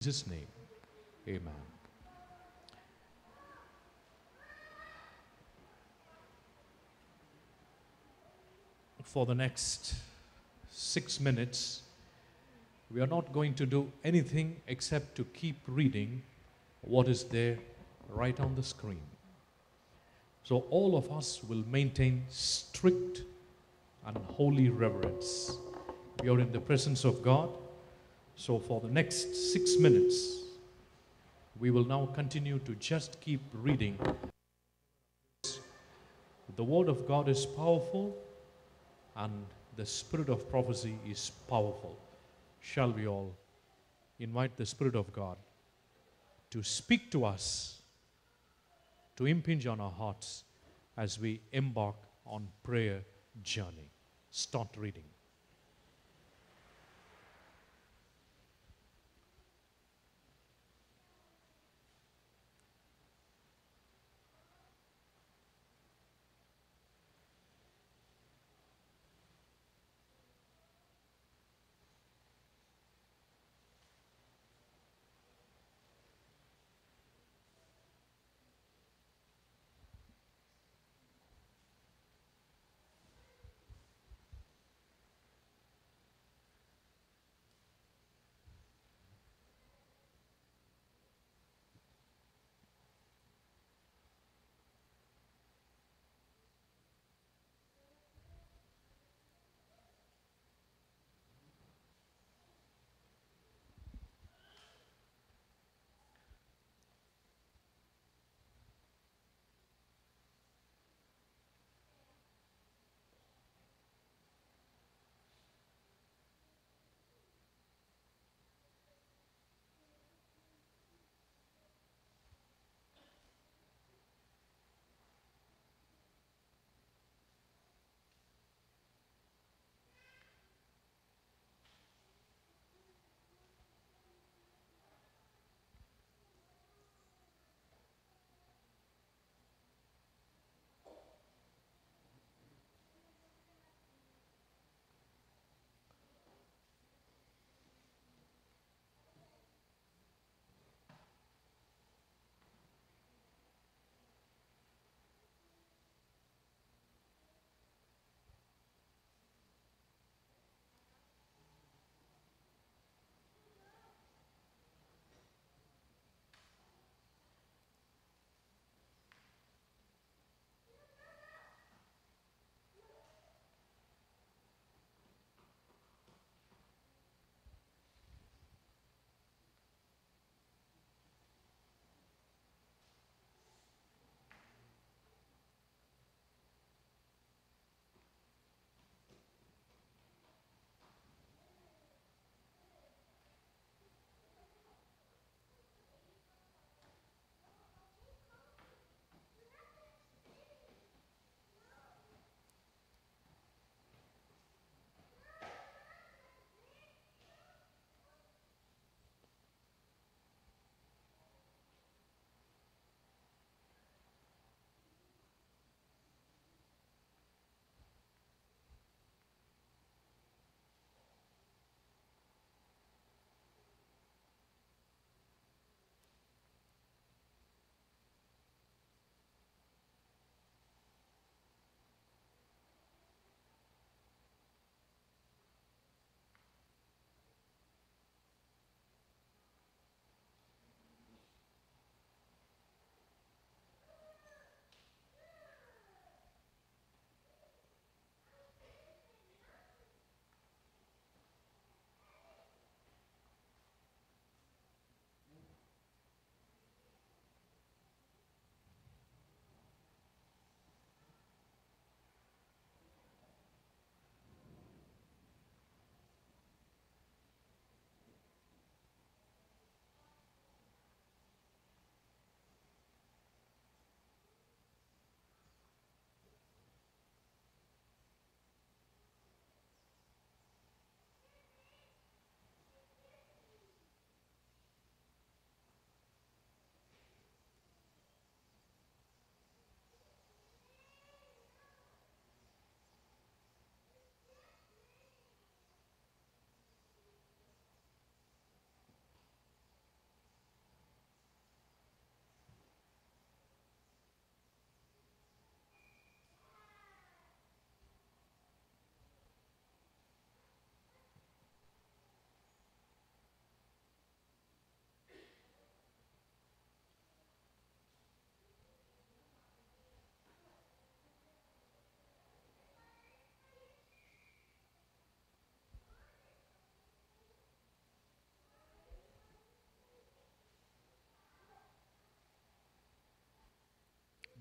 Jesus' name, amen. For the next six minutes, we are not going to do anything except to keep reading what is there right on the screen. So, all of us will maintain strict and holy reverence. We are in the presence of God. So, for the next six minutes, we will now continue to just keep reading. The Word of God is powerful and the Spirit of prophecy is powerful. Shall we all invite the Spirit of God to speak to us, to impinge on our hearts as we embark on prayer journey? Start reading.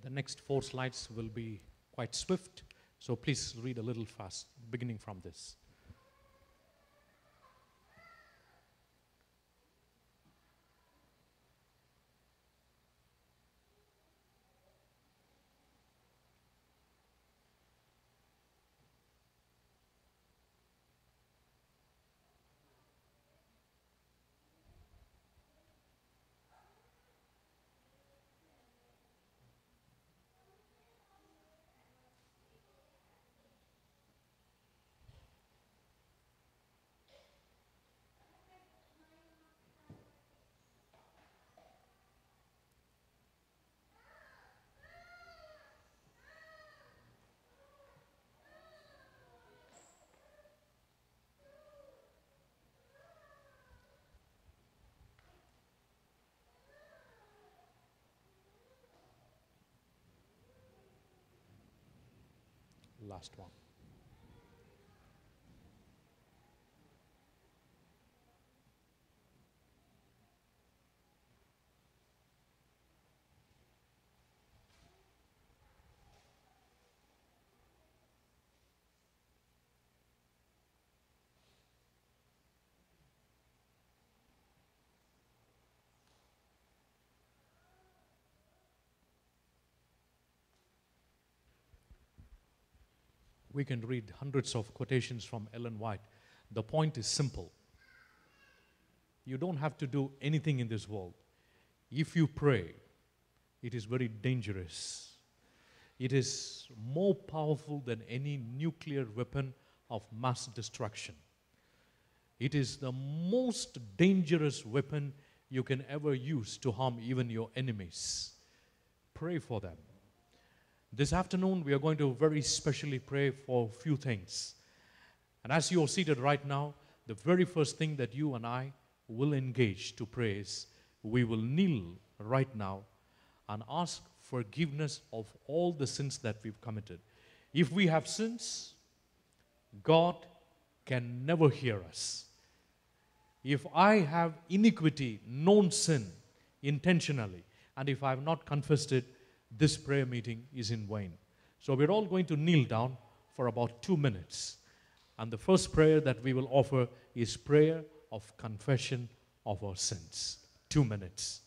The next four slides will be quite swift, so please read a little fast, beginning from this. Last one. We can read hundreds of quotations from Ellen White. The point is simple. You don't have to do anything in this world. If you pray, it is very dangerous. It is more powerful than any nuclear weapon of mass destruction. It is the most dangerous weapon you can ever use to harm even your enemies. Pray for them. This afternoon, we are going to very specially pray for a few things. And as you are seated right now, the very first thing that you and I will engage to pray is we will kneel right now and ask forgiveness of all the sins that we've committed. If we have sins, God can never hear us. If I have iniquity, known sin intentionally, and if I have not confessed it, this prayer meeting is in vain. So we're all going to kneel down for about two minutes. And the first prayer that we will offer is prayer of confession of our sins. Two minutes.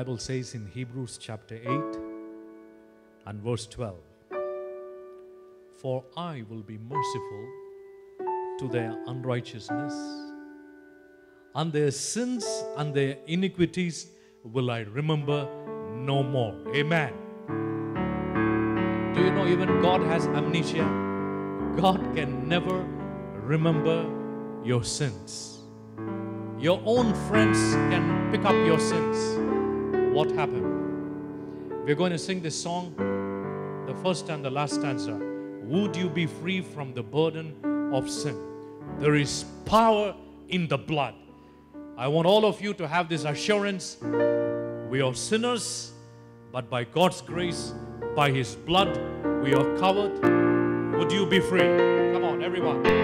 Bible says in Hebrews chapter 8 and verse 12 For I will be merciful to their unrighteousness, and their sins and their iniquities will I remember no more. Amen. Do you know even God has amnesia? God can never remember your sins. Your own friends can pick up your sins. What happened? We're going to sing this song, the first and the last stanza. Would you be free from the burden of sin? There is power in the blood. I want all of you to have this assurance. We are sinners, but by God's grace, by His blood, we are covered. Would you be free? Come on, everyone.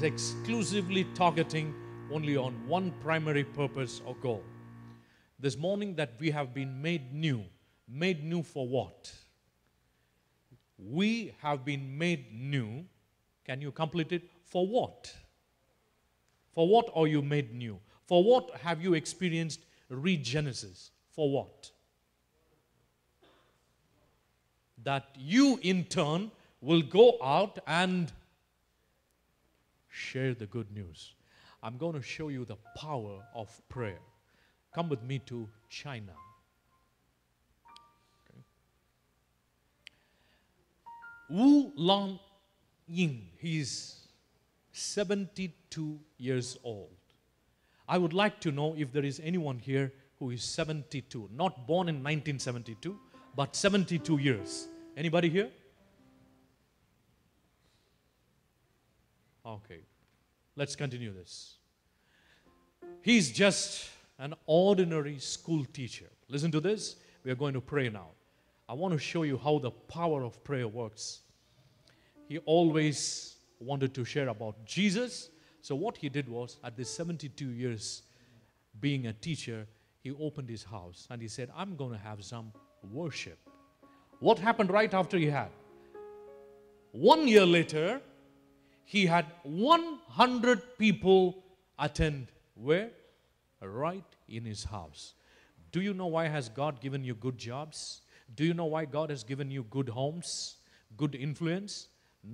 Is exclusively targeting only on one primary purpose or goal. This morning, that we have been made new. Made new for what? We have been made new. Can you complete it? For what? For what are you made new? For what have you experienced regenesis? For what? That you in turn will go out and share the good news. I'm going to show you the power of prayer. Come with me to China. Wu Lan Ying, he's 72 years old. I would like to know if there is anyone here who is 72, not born in 1972, but 72 years. Anybody here? Okay, let's continue this. He's just an ordinary school teacher. Listen to this. We are going to pray now. I want to show you how the power of prayer works. He always wanted to share about Jesus. So, what he did was, at this 72 years being a teacher, he opened his house and he said, I'm going to have some worship. What happened right after he had? One year later, he had 100 people attend where right in his house do you know why has god given you good jobs do you know why god has given you good homes good influence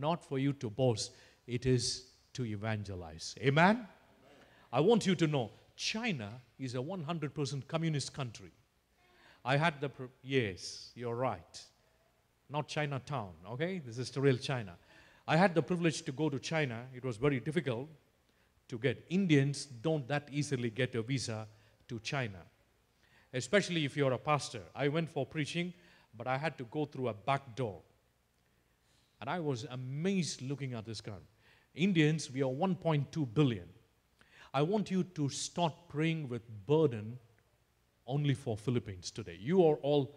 not for you to boast it is to evangelize amen i want you to know China is a 100% communist country. I had the, yes, you're right. Not Chinatown, okay? This is the real China. I had the privilege to go to China. It was very difficult to get. Indians don't that easily get a visa to China, especially if you're a pastor. I went for preaching, but I had to go through a back door. And I was amazed looking at this country. Indians, we are 1.2 billion. I want you to start praying with burden only for Philippines today. You are all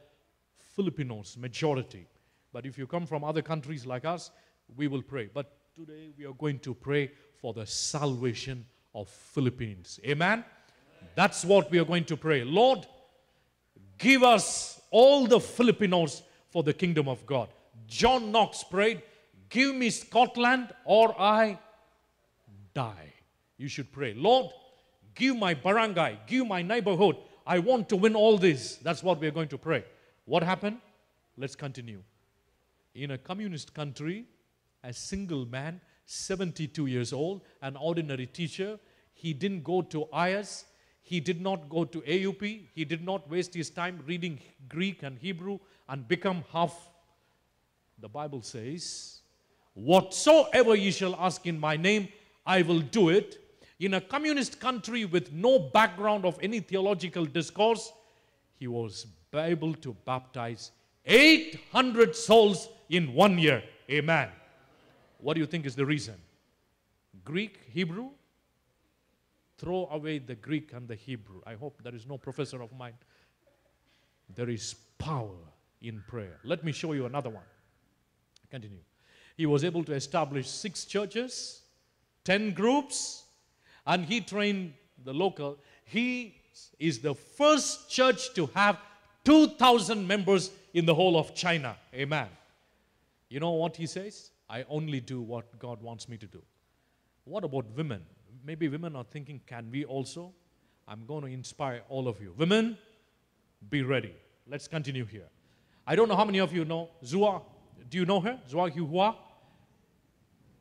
Filipinos, majority. But if you come from other countries like us, we will pray. But today we are going to pray for the salvation of Philippines. Amen? That's what we are going to pray. Lord, give us all the Filipinos for the kingdom of God. John Knox prayed, Give me Scotland or I die. You should pray, Lord, give my barangay, give my neighborhood. I want to win all this. That's what we are going to pray. What happened? Let's continue. In a communist country, a single man, 72 years old, an ordinary teacher, he didn't go to AIIAS, he did not go to AUP, he did not waste his time reading Greek and Hebrew and become half. The Bible says, Whatsoever ye shall ask in my name, I will do it. In a communist country with no background of any theological discourse, he was able to baptize 800 souls in one year. Amen. What do you think is the reason? Greek, Hebrew? Throw away the Greek and the Hebrew. I hope there is no professor of mine. There is power in prayer. Let me show you another one. Continue. He was able to establish six churches, 10 groups, and he trained the local. He is the first church to have 2,000 members in the whole of China. Amen. You know what he says? I only do what God wants me to do. What about women? Maybe women are thinking, can we also? I'm going to inspire all of you. Women, be ready. Let's continue here. I don't know how many of you know Zua. Do you know her? Zua Hua?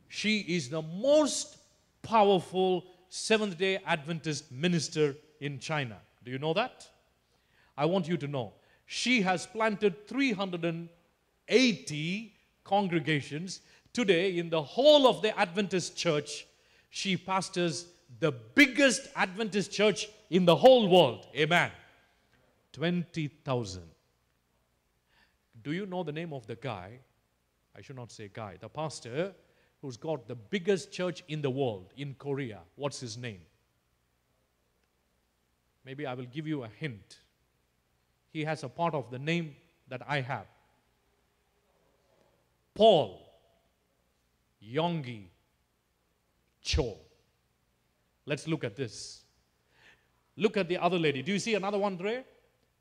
She is the most powerful Seventh day Adventist minister in China. Do you know that? I want you to know. She has planted 380 congregations. Today, in the whole of the Adventist church, she pastors the biggest Adventist church in the whole world. Amen. 20,000. Do you know the name of the guy? I should not say guy, the pastor who's got the biggest church in the world in Korea. What's his name? Maybe I will give you a hint. He has a part of the name that I have. Paul Yonggi Cho. Let's look at this. Look at the other lady. Do you see another one there?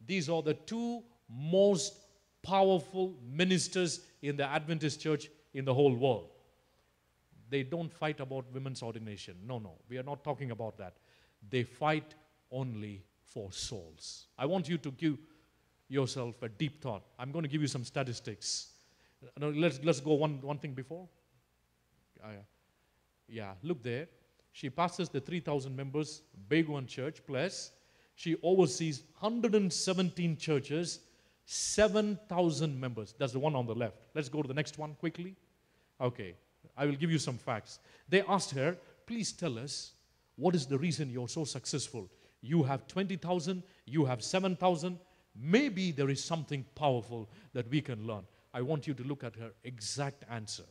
These are the two most powerful ministers in the Adventist church in the whole world. They don't fight about women's ordination. No, no, we are not talking about that. They fight only for souls. I want you to give yourself a deep thought. I'm going to give you some statistics. Let's, let's go one, one thing before. Yeah, look there. She passes the 3,000 members, Big One Church, plus she oversees 117 churches, 7,000 members. That's the one on the left. Let's go to the next one quickly. Okay, I will give you some facts. They asked her, please tell us what is the reason you're so successful? You have 20,000, you have 7,000. Maybe there is something powerful that we can learn. I want you to look at her exact answer.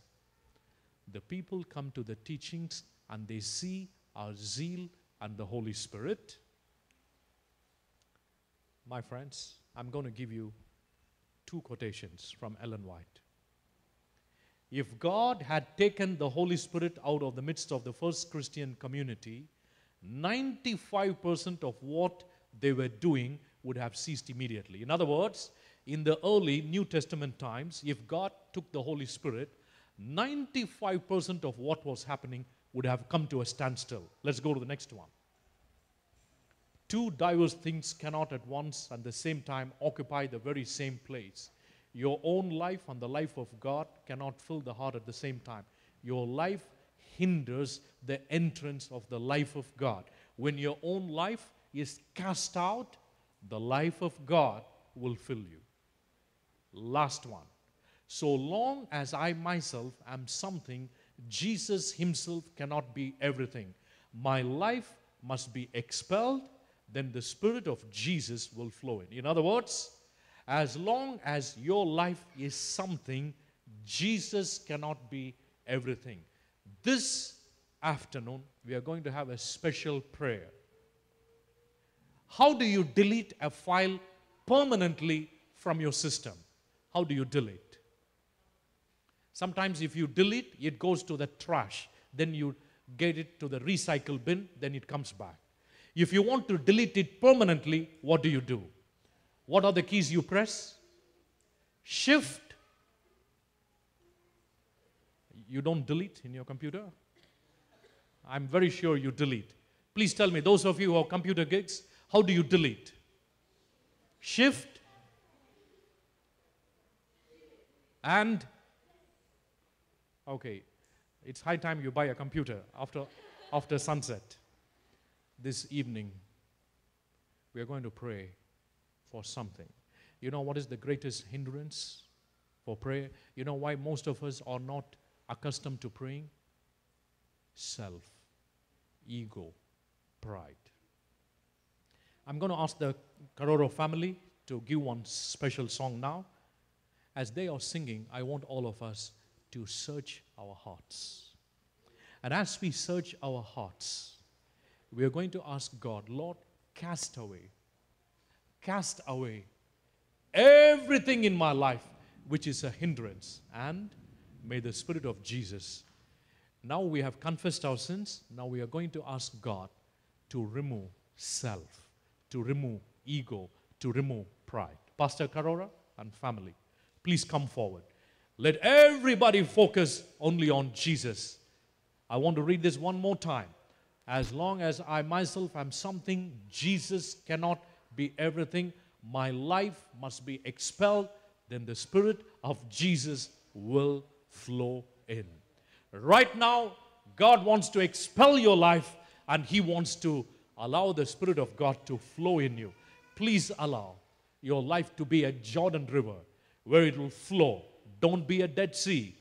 The people come to the teachings and they see our zeal and the Holy Spirit. My friends, I'm going to give you two quotations from Ellen White. If God had taken the Holy Spirit out of the midst of the first Christian community, 95% of what they were doing would have ceased immediately. In other words, in the early New Testament times, if God took the Holy Spirit, 95% of what was happening would have come to a standstill. Let's go to the next one. Two diverse things cannot at once and the same time occupy the very same place. Your own life and the life of God cannot fill the heart at the same time. Your life hinders the entrance of the life of God. When your own life is cast out, the life of God will fill you. Last one. So long as I myself am something, Jesus Himself cannot be everything. My life must be expelled, then the Spirit of Jesus will flow in. In other words, as long as your life is something, Jesus cannot be everything. This afternoon, we are going to have a special prayer. How do you delete a file permanently from your system? How do you delete? Sometimes, if you delete, it goes to the trash. Then you get it to the recycle bin, then it comes back. If you want to delete it permanently, what do you do? What are the keys you press? Shift. You don't delete in your computer? I'm very sure you delete. Please tell me, those of you who are computer geeks, how do you delete? Shift and okay, it's high time you buy a computer after after sunset. This evening, we are going to pray for something. You know what is the greatest hindrance for prayer? You know why most of us are not accustomed to praying? Self, ego, pride. I'm going to ask the Karoro family to give one special song now. As they are singing, I want all of us to search our hearts. And as we search our hearts, we are going to ask God, Lord, cast away cast away everything in my life which is a hindrance, and may the Spirit of Jesus. Now we have confessed our sins. Now we are going to ask God to remove self, to remove ego, to remove pride. Pastor Karora and family, please come forward. Let everybody focus only on Jesus. I want to read this one more time. As long as I myself am something, Jesus cannot be everything. My life must be expelled. Then the Spirit of Jesus will flow in. Right now, God wants to expel your life and He wants to allow the Spirit of God to flow in you. Please allow your life to be a Jordan River where it will flow. Don't be a Dead Sea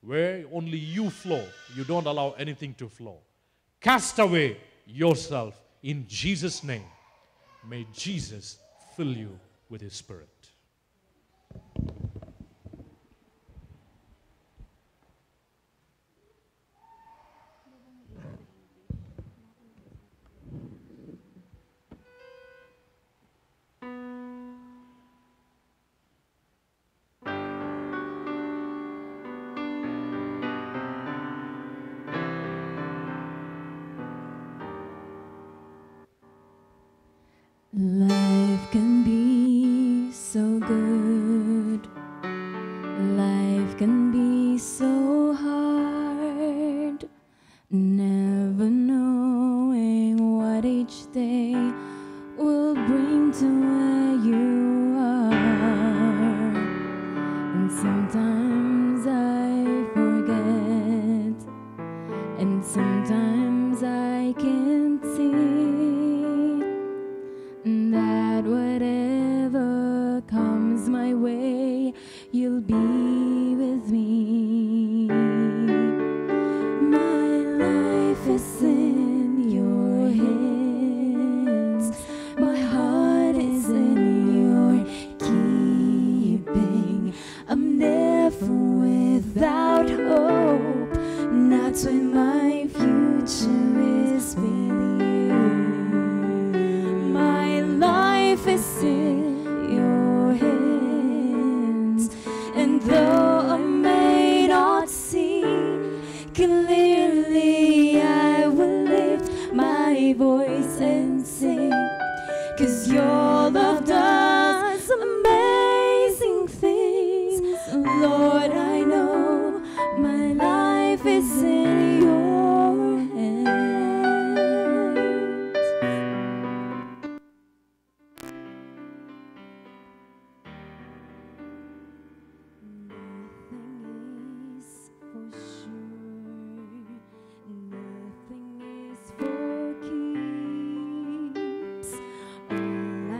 where only you flow. You don't allow anything to flow. Cast away yourself in Jesus' name. May Jesus fill you with His Spirit. Never